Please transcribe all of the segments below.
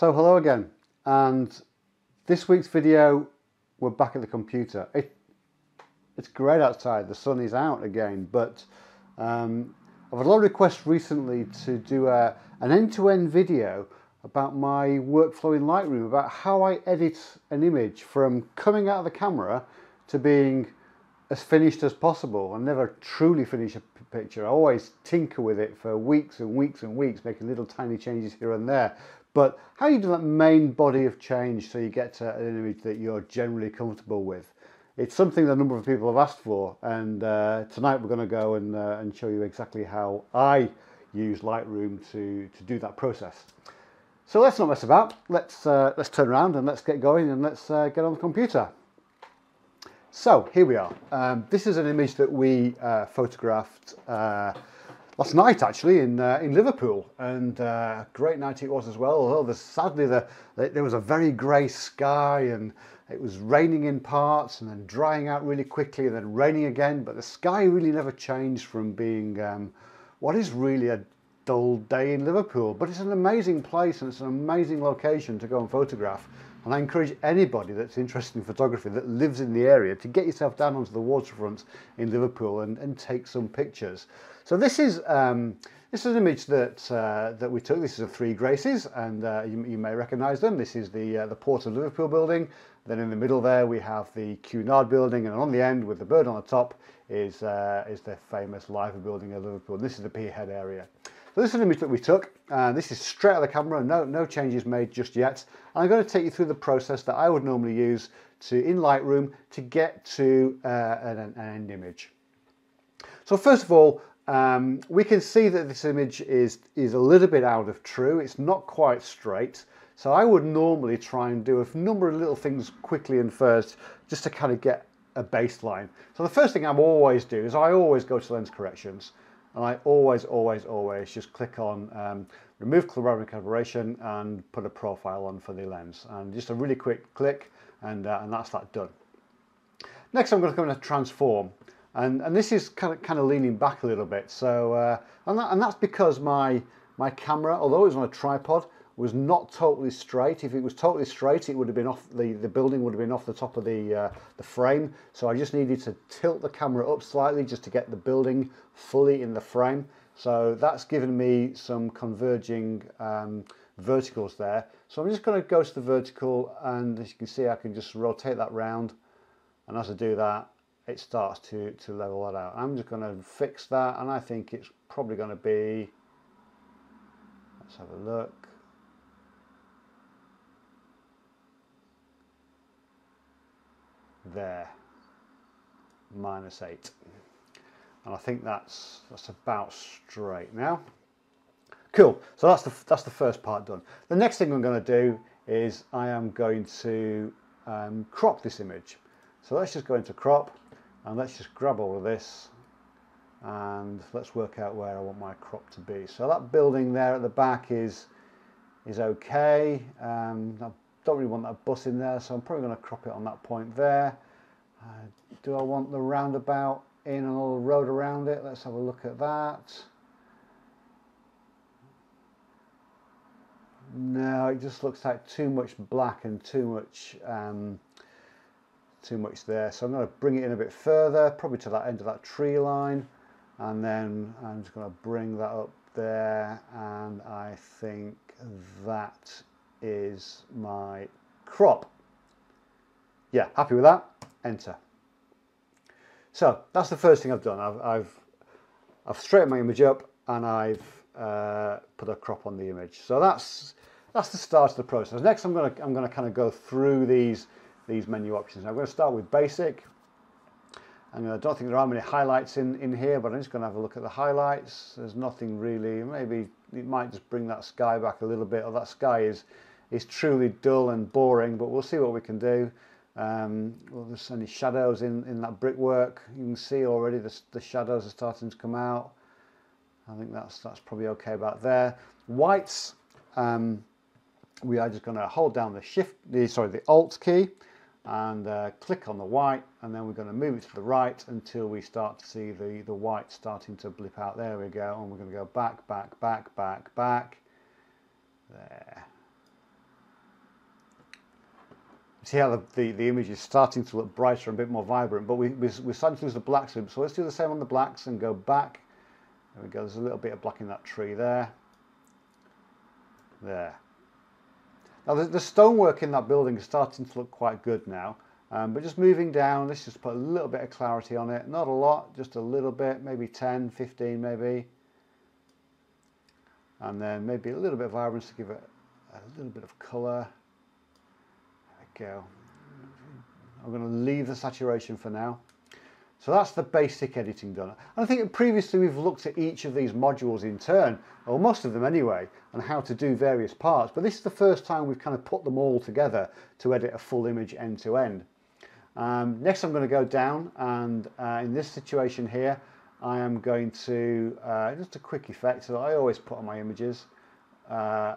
So hello again and this week's video we're back at the computer. It, it's great outside, the sun is out again but um, I've had a lot of requests recently to do a, an end-to-end -end video about my workflow in Lightroom, about how I edit an image from coming out of the camera to being as finished as possible. I never truly finish a picture. I always tinker with it for weeks and weeks and weeks, making little tiny changes here and there. But how do you do that main body of change so you get to an image that you're generally comfortable with? It's something that a number of people have asked for, and uh, tonight we're going to go and, uh, and show you exactly how I use Lightroom to, to do that process. So let's not mess about. Let's uh, let's turn around and let's get going and let's uh, get on the computer. So here we are. Um, this is an image that we uh, photographed uh, last night actually in uh, in Liverpool, and uh, great night it was as well. Although sadly the, there was a very grey sky and it was raining in parts and then drying out really quickly and then raining again. But the sky really never changed from being um, what is really a dull day in Liverpool. But it's an amazing place and it's an amazing location to go and photograph. And I encourage anybody that's interested in photography that lives in the area to get yourself down onto the waterfront in Liverpool and, and take some pictures. So this is um, this is an image that uh, that we took. This is of Three Graces, and uh, you, you, may recognise them. This is the uh, the Port of Liverpool building. Then in the middle there we have the Cunard building, and on the end with the bird on the top is uh, is the famous Liver building of Liverpool. And this is the Pierhead area. So this is an image that we took. Uh, this is straight out of the camera, no, no changes made just yet. And I'm going to take you through the process that I would normally use to in Lightroom to get to uh, an, an, end image. So first of all, um, we can see that this image is, is a little bit out of true. It's not quite straight. So I would normally try and do a number of little things quickly and first just to kind of get a baseline. So the first thing I always do is I always go to lens corrections and I always, always, always just click on um, remove chromatic aberration and put a profile on for the lens. And just a really quick click and, uh, and that's that done. Next I'm going to come into transform. And, and this is kind of, kind of leaning back a little bit. So, uh, and, that, and that's because my, my camera, although it was on a tripod, was not totally straight. If it was totally straight, it would have been off the, the building would have been off the top of the, uh, the frame. So I just needed to tilt the camera up slightly just to get the building fully in the frame. So that's given me some converging um, verticals there. So I'm just going to go to the vertical and as you can see I can just rotate that round and as I do that it starts to, to level that out. I'm just going to fix that and I think it's probably going to be, let's have a look, there, minus 8. And I think that's, that's about straight now. Cool, so that's the, that's the first part done. The next thing I'm going to do is I am going to um, crop this image. So let's just go into crop and let's just grab all of this and let's work out where I want my crop to be. So that building there at the back is is okay. Um, I don't really want that bus in there, so I'm probably going to crop it on that point there. Uh, do I want the roundabout in and all the road around it? Let's have a look at that. No, it just looks like too much black and too much um, too much there. So I'm going to bring it in a bit further, probably to that end of that tree line. And then I'm just going to bring that up there. And I think that is my crop. Yeah, happy with that? Enter. So that's the first thing I've done. I've, I've, I've straightened my image up and I've uh, put a crop on the image. So that's, that's the start of the process. Next I'm going to I'm going to kind of go through these, these menu options. I'm going to start with basic. And I don't think there are many highlights in, in here, but I'm just going to have a look at the highlights. There's nothing really, maybe it might just bring that sky back a little bit, or that sky is is truly dull and boring, but we'll see what we can do. Um, well, there's any shadows in, in that brickwork. You can see already the, the shadows are starting to come out. I think that's that's probably okay about there. Whites, um, we are just going to hold down the shift, the sorry, the Alt key, and uh, click on the white, and then we're going to move it to the right until we start to see the the white starting to blip out. There we go, and we're going to go back, back, back, back, back. There. see how the, the, the, image is starting to look brighter and a bit more vibrant, but we, we, we're starting to lose the blacks. So let's do the same on the blacks and go back. There we go, there's a little bit of black in that tree there. There. Now the, the stonework in that building is starting to look quite good now. Um, but just moving down, let's just put a little bit of clarity on it. Not a lot, just a little bit, maybe 10, 15 maybe. And then maybe a little bit of vibrance to give it a little bit of colour. There we go. I'm going to leave the saturation for now. So that's the basic editing done. And I think previously we've looked at each of these modules in turn, or most of them anyway, and how to do various parts. But this is the first time we've kind of put them all together to edit a full image end to end. Um, next I'm going to go down and uh, in this situation here I am going to, uh, just a quick effect that I always put on my images uh,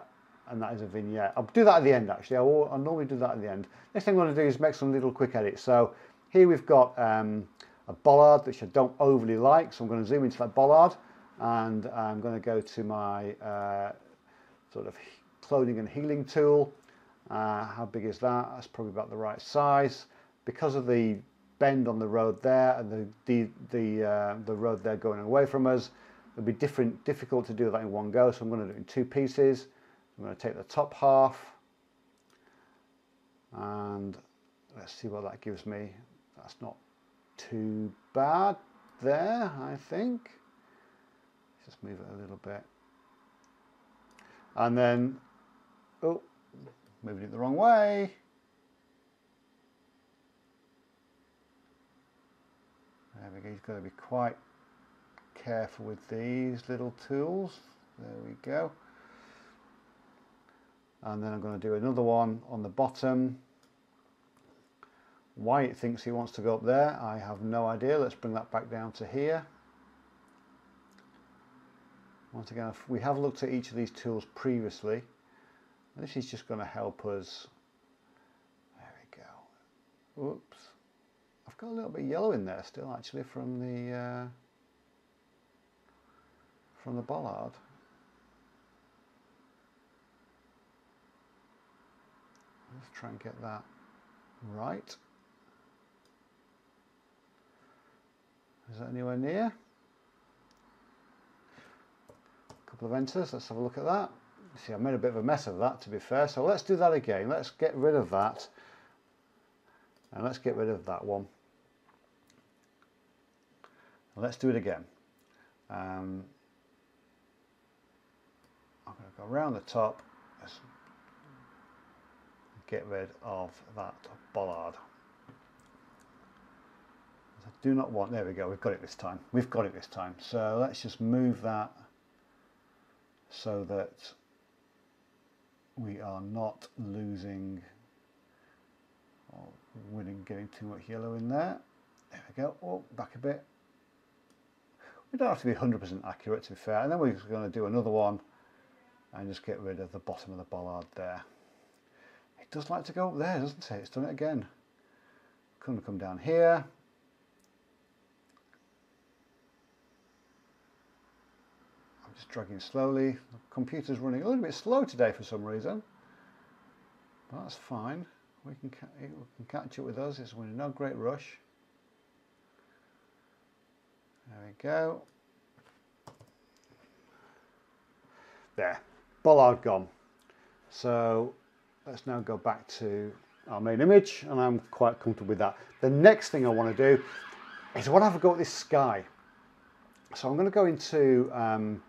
and that is a vignette. I'll do that at the end actually, I'll, I'll, normally do that at the end. Next thing I'm going to do is make some little quick edits. So here we've got um, a bollard which I don't overly like so I'm going to zoom into that bollard and I'm going to go to my uh, sort of cloning and healing tool. Uh, how big is that? That's probably about the right size because of the bend on the road there and the the the, uh, the road there going away from us, it'll be different difficult to do that in one go. So I'm going to do it in two pieces. I'm going to take the top half and let's see what that gives me. That's not too bad there, I think. Let's Just move it a little bit. And then, oh, moving it the wrong way. There we go, you've got to be quite careful with these little tools. There we go. And then I'm going to do another one on the bottom. Why it thinks he wants to go up there, I have no idea. Let's bring that back down to here. Once again, we have looked at each of these tools previously. This is just going to help us. There we go. Oops. I've got a little bit of yellow in there still actually from the uh, from the bollard. Let's try and get that right. Is that anywhere near? A couple of enters, let's have a look at that. See, I made a bit of a mess of that to be fair, so let's do that again. Let's get rid of that and let's get rid of that one. Let's do it again. Um, I'm going to go around the top. Let's get rid of that bollard. I do not want, there we go, we've got it this time. We've got it this time. So let's just move that so that we are not losing or winning getting too much yellow in there. There we go. Oh, back a bit. We don't have to be 100% accurate to be fair. And then we're going to do another one and just get rid of the bottom of the bollard there. It does like to go up there, doesn't it? It's done it again. To come down here. Dragging slowly. The computer's running a little bit slow today for some reason. But that's fine. We can, can catch up with us. It's in no great rush. There we go. There, bollard gone. So let's now go back to our main image and I'm quite comfortable with that. The next thing I want to do is what have got this sky. So I'm going to go into um,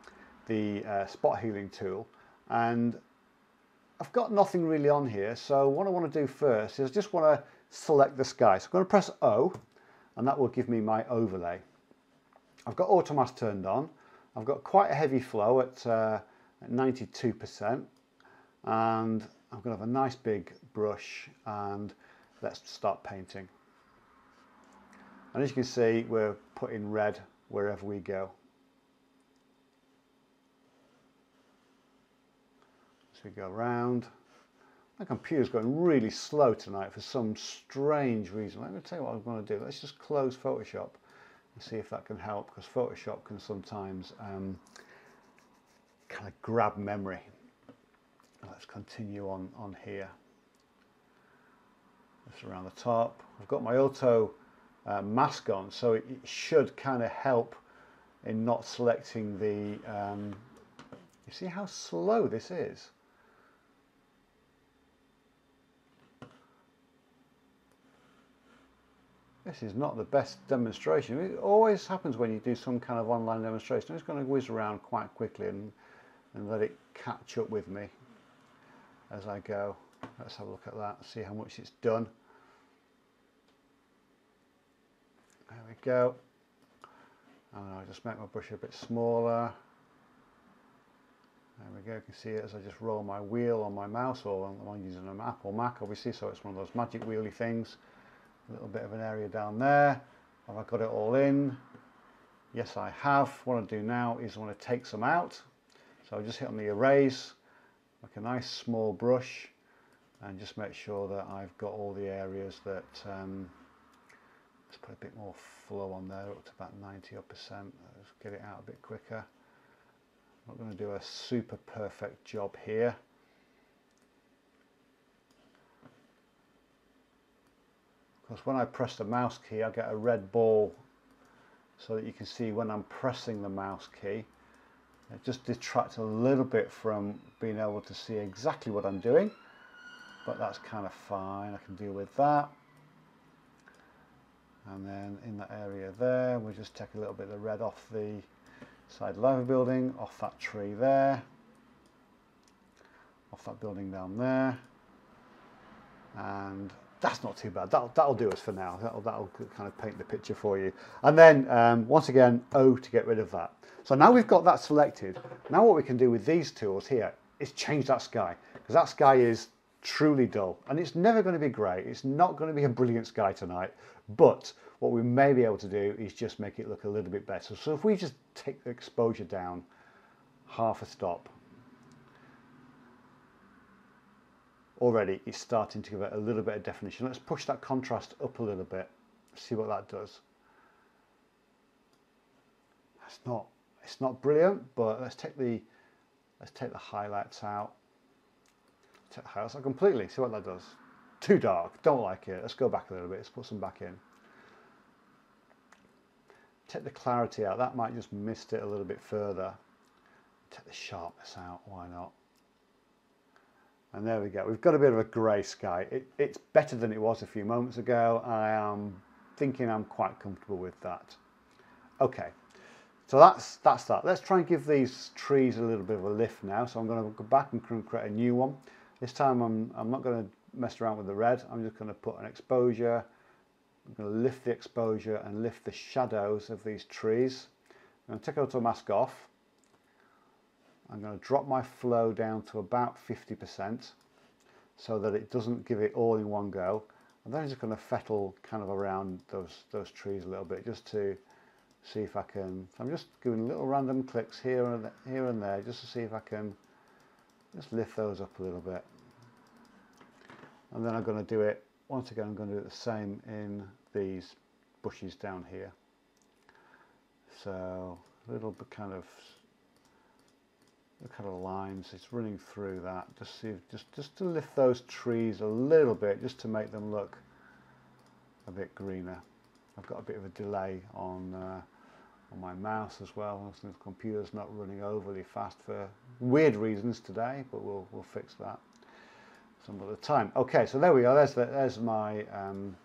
the uh, spot healing tool and I've got nothing really on here so what I want to do first is I just want to select the sky. So I'm going to press O and that will give me my overlay. I've got automask turned on. I've got quite a heavy flow at, uh, at 92% and I'm going to have a nice big brush and let's start painting. And as you can see, we're putting red wherever we go. We go around. My computer's going really slow tonight for some strange reason. Let me tell you what I'm going to do. Let's just close Photoshop and see if that can help because Photoshop can sometimes um, kind of grab memory. Let's continue on, on here. Just around the top. I've got my auto uh, mask on, so it, it should kind of help in not selecting the, um, you see how slow this is? This is not the best demonstration. It always happens when you do some kind of online demonstration. It's going to whiz around quite quickly and, and let it catch up with me as I go. Let's have a look at that, see how much it's done. There we go. And I'll just make my brush a bit smaller. There we go, you can see it as I just roll my wheel on my mouse or I'm using an Apple Mac obviously, so it's one of those magic wheelie things. A little bit of an area down there. Have I got it all in? Yes, I have. What I do now is I want to take some out. So I just hit on the erase, like a nice small brush, and just make sure that I've got all the areas that um, let's put a bit more flow on there up to about 90 odd percent let's get it out a bit quicker I'm not going to do a super perfect job here because when I press the mouse key I get a red ball so that you can see when I'm pressing the mouse key. It just detracts a little bit from being able to see exactly what I'm doing but that's kind of fine. I can deal with that. And then in that area there we'll just take a little bit of the red off the side live building off that tree there off that building down there. And that's not too bad. That'll, that'll do us for now. That'll, that'll kind of paint the picture for you. And then um, once again O to get rid of that. So now we've got that selected now what we can do with these tools here is change that sky because that sky is truly dull. And it's never going to be great. It's not going to be a brilliant sky tonight but what we may be able to do is just make it look a little bit better. So if we just take the exposure down half a stop already it's starting to give it a little bit of definition let's push that contrast up a little bit see what that does it's not it's not brilliant but let's take the let's take the highlights out house completely. See what that does. Too dark. Don't like it. Let's go back a little bit. Let's put some back in. Take the clarity out. That might just mist it a little bit further. Take the sharpness out. Why not? And there we go. We've got a bit of a grey sky. It, it's better than it was a few moments ago. I am thinking I'm quite comfortable with that. Okay. So that's that's that. Let's try and give these trees a little bit of a lift now. So I'm going to go back and create a new one. This time I'm, I'm not going to mess around with the red, I'm just going to put an exposure, I'm going to lift the exposure and lift the shadows of these trees. I'm going to take auto mask off. I'm going to drop my flow down to about 50% so that it doesn't give it all in one go. And then I'm just going to fettle kind of around those, those trees a little bit just to see if I can, I'm just doing little random clicks here and, here and there just to see if I can just lift those up a little bit and then I'm going to do it once again I'm going to do the same in these bushes down here so a little bit kind of the kind of lines it's running through that just see just just to lift those trees a little bit just to make them look a bit greener I've got a bit of a delay on uh, on my mouse as well. The computer's not running overly fast for weird reasons today, but we'll, we'll fix that some other time. Okay, so there we go. There's, the, there's my um,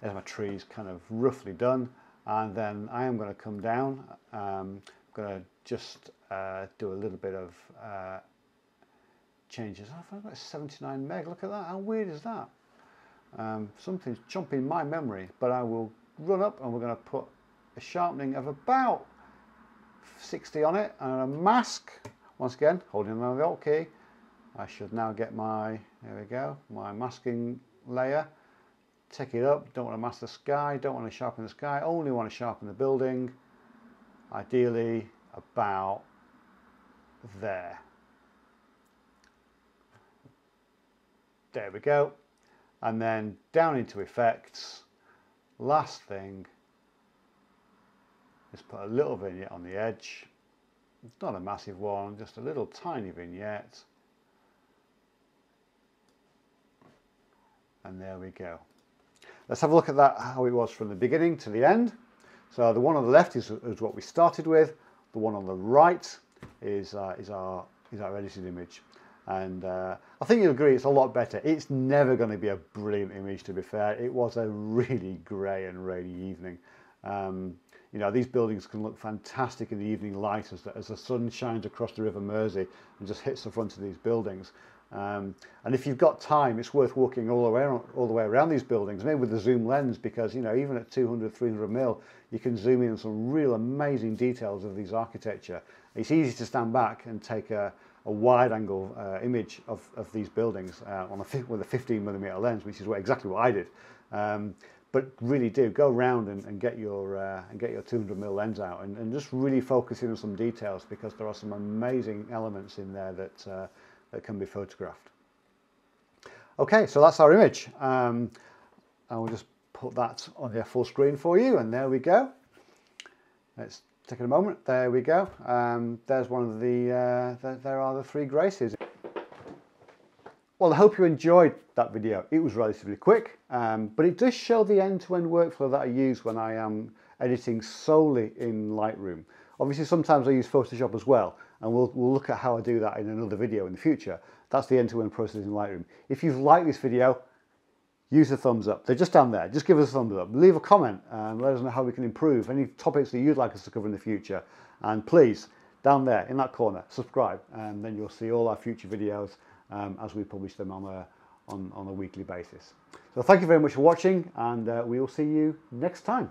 there's my trees kind of roughly done. And then I am going to come down. Um, I'm going to just uh, do a little bit of uh, changes. Oh, I've got 79 meg. Look at that. How weird is that? Um, something's jumping my memory, but I will run up and we're going to put a sharpening of about 60 on it and a mask once again holding the alt key I should now get my there we go my masking layer take it up don't want to mask the sky don't want to sharpen the sky only want to sharpen the building ideally about there there we go and then down into effects last thing just put a little vignette on the edge. It's not a massive one, just a little tiny vignette. And there we go. Let's have a look at that, how it was from the beginning to the end. So the one on the left is, is what we started with. The one on the right is, uh, is, our, is our edited image. And uh, I think you'll agree it's a lot better. It's never going to be a brilliant image, to be fair. It was a really grey and rainy evening. Um, you know, these buildings can look fantastic in the evening light as the, as the sun shines across the River Mersey and just hits the front of these buildings. Um, and if you've got time, it's worth walking all the way around, all the way around these buildings, maybe with the zoom lens, because you know even at 200, 300 mil, you can zoom in on some real amazing details of these architecture. It's easy to stand back and take a, a wide angle uh, image of, of these buildings uh, on a, with a 15 millimeter lens, which is what, exactly what I did. Um, but really do go around and, and get your uh, and get your 200 mm lens out and, and just really focus in on some details because there are some amazing elements in there that uh, that can be photographed. Okay, so that's our image. Um, I will just put that on here full screen for you, and there we go. Let's take a moment. There we go. Um, there's one of the, uh, the, there are the three graces. Well, I hope you enjoyed that video. It was relatively quick, um, but it does show the end-to-end -end workflow that I use when I am editing solely in Lightroom. Obviously, sometimes I use Photoshop as well, and we'll, we'll look at how I do that in another video in the future. That's the end-to-end -end process in Lightroom. If you've liked this video, use the thumbs up. They're just down there. Just give us a thumbs up. Leave a comment and let us know how we can improve. Any topics that you'd like us to cover in the future. And please, down there in that corner, subscribe and then you'll see all our future videos um, as we publish them on a, on, on a weekly basis. So thank you very much for watching and uh, we will see you next time.